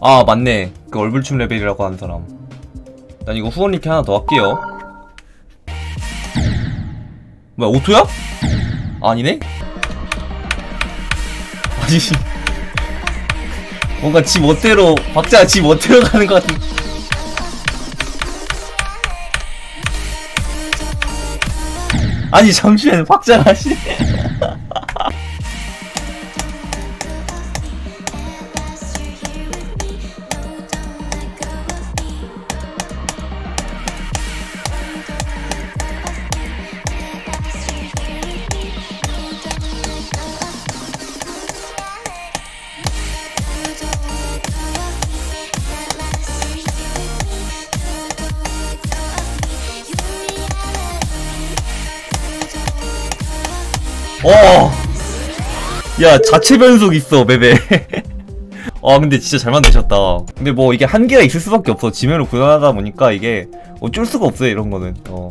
아 맞네. 그 얼굴춤 레벨이라고 하는 사람. 난 이거 후원 리퀘 하나 더 할게요. 뭐야 auto야? 아니네? 아니 뭔가 지 멋대로 박자가 지 멋대로 가는 것 같은 아니 잠시만 박자가 씨 어. 야, 자체 변속 있어, 맵에. 아, 근데 진짜 잘 만드셨다. 근데 뭐 이게 한계가 있을 수밖에 없어. 지면으로 구현하다 보니까 이게 어쩔 수가 없어요, 이런 거는. 어.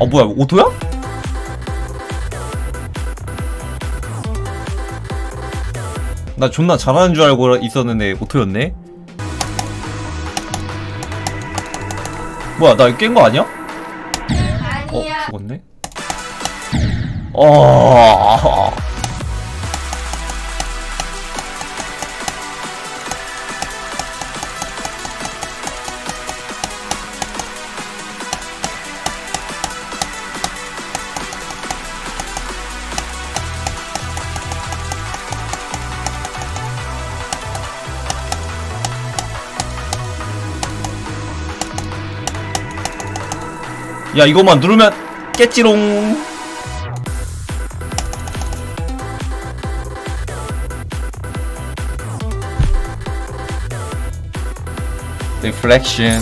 아, 뭐야, 오토야? 나 존나 잘하는 줄 알고 있었는데 오토였네? 뭐야 나 이거 깬 거 아니야? 어 죽었네? 어... 야 이거만 누르면 깼지롱. 리플렉션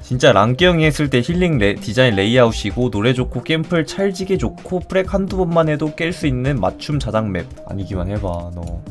진짜 랑깨형이 했을 때 힐링 레, 디자인 레이아웃이고 노래 좋고 겜플 찰지게 좋고 프렉 한두 번만 해도 깰 수 있는 맞춤 자작 맵. 아니기만 해봐 너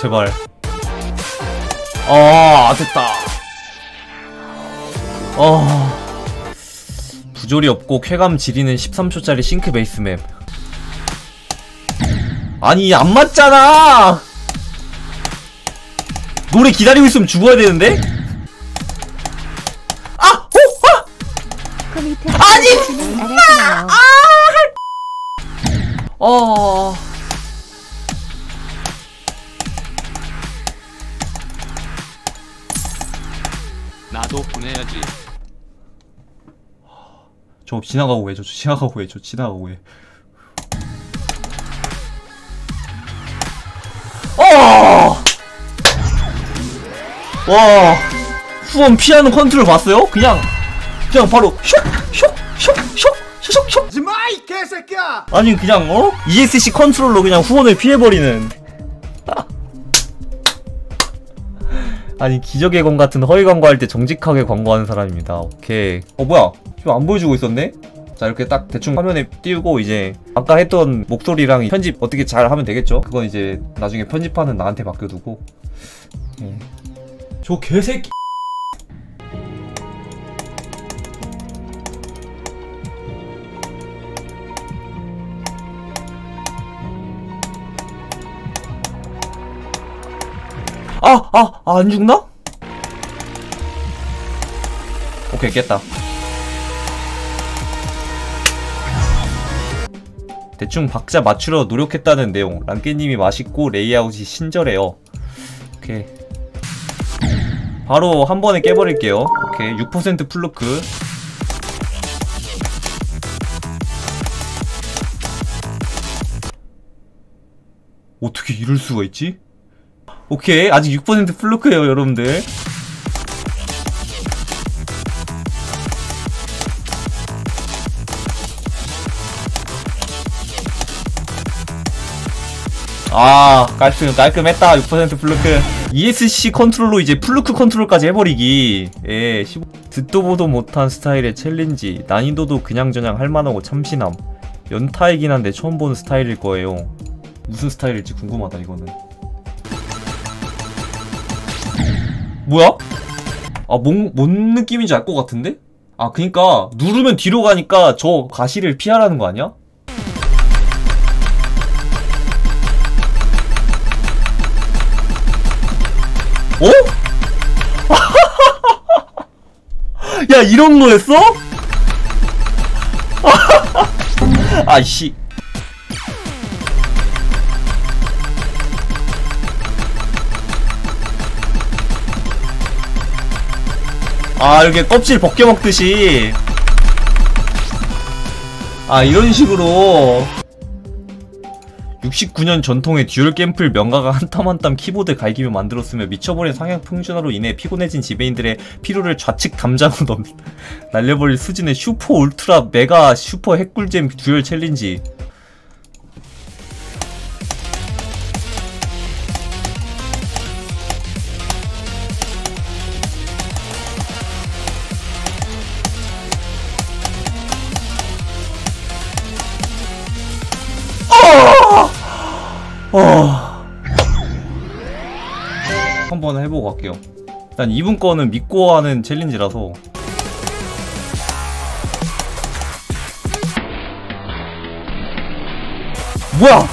제발 어 됐다 어 부조리 없고 쾌감 지리는 13초짜리 싱크 베이스 맵 아니 안 맞잖아 노래 기다리고 있으면 죽어야 되는데 아! 호! 아! 컴퓨터 아니! 설치는 알아주나요? 어... 저 지나가고 해, 저 지나가고 해, 저 지나가고 해. 어! 와, 후원 피하는 컨트롤 봤어요? 그냥, 그냥 바로 슉, 슉, 슉, 슉, 슉, 슉. 하지마 이 개새끼야! 아니 그냥 어? ESC 컨트롤로 그냥 후원을 피해버리는. 아니 기적의 검 같은 허위 광고할 때 정직하게 광고하는 사람입니다. 오케이. 어 뭐야? 지금 안 보여주고 있었네? 자 이렇게 딱 대충 화면에 띄우고 이제 아까 했던 목소리랑 편집 어떻게 잘 하면 되겠죠? 그건 이제 나중에 편집하는 나한테 맡겨두고. 예. 저 개새끼. 아! 아! 아, 안 죽나? 오케이 깼다 대충 박자 맞추려 노력했다는 내용 랑깨님이 맛있고 레이아웃이 친절해요 오케이 바로 한 번에 깨버릴게요 오케이 6% 플루크 어떻게 이럴 수가 있지? 오케이. 아직 6% 플루크예요 여러분들. 아 깔끔 깔끔했다. 6% fluke. ESC 컨트롤로 이제 fluke 컨트롤까지 해버리기. 예 15... 듣도 보도 못한 스타일의 challenge. 난이도도 그냥저냥 할만하고 참신함. 연타이긴 한데 처음 보는 스타일일 거예요. 무슨 스타일일지 궁금하다 이거는 뭐야? 아, 뭔, 뭔 느낌인지 알 것 같은데? 아, 그니까, 누르면 뒤로 가니까 저 가시를 피하라는 거 아니야? 어? 야, 이런 거였어? 아이씨. 아 이렇게 껍질 벗겨 먹듯이. 아 이런 식으로. 69년 전통의 dual 겜플 명가가 한땀 한땀 키보드 갈기며 만들었으며 미쳐버린 상향 평준화로 인해 피곤해진 지배인들의 피로를 좌측 담장으로 넘 날려버릴 수준의 super ultra mega super 핵꿀잼 dual challenge 어... 한번 해보고 갈게요. 일단 이분 거는 믿고 하는 챌린지라서. 뭐야?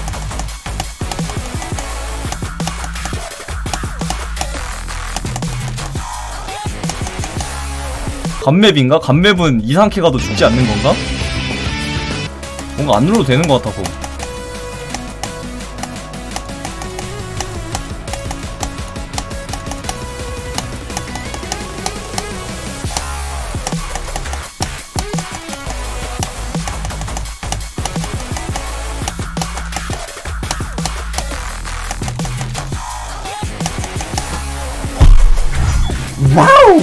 간맵인가? 간맵은 이상하게 가도 죽지 않는 건가? 뭔가 안 눌러도 되는 것 같아서. 와우!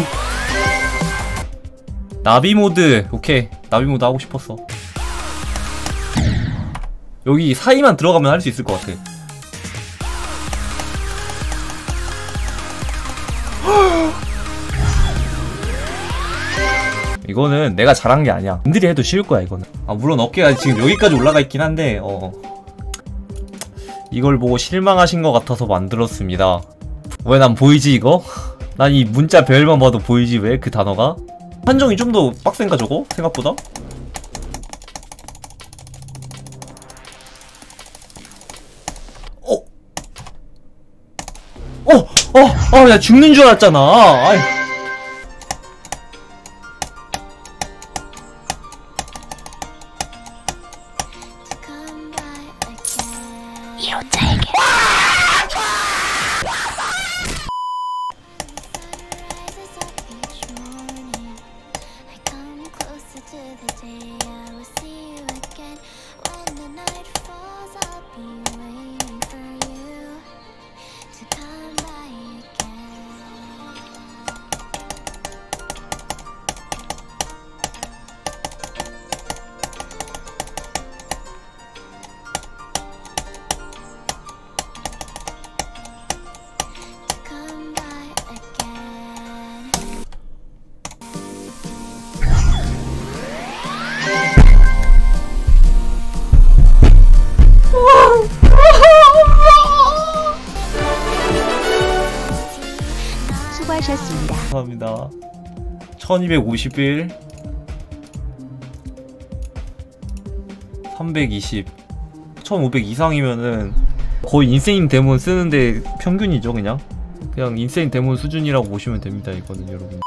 나비 모드. 오케이. 나비 모드 하고 싶었어. 여기 사이만 들어가면 할 수 있을 것 같아. 이거는 내가 잘한 게 아니야. 남들이 해도 쉬울 거야 이거는. 아 물론 어깨가 지금 여기까지 올라가 있긴 한데 어. 이걸 보고 실망하신 것 같아서 만들었습니다. 왜 난 보이지 이거? 난 이 문자 별만 봐도 보이지 왜 그 단어가? 한정이 좀 더 빡센가 저거? 생각보다? 어? 어! 어! 아, 야 죽는 줄 알았잖아. 아이. Sunrises 수고하셨습니다. 감사합니다. 1251 320 1500 이상이면은 거의 인세인 데몬 쓰는데 평균이죠 그냥 그냥 인세인 데몬 수준이라고 보시면 됩니다 이거는 여러분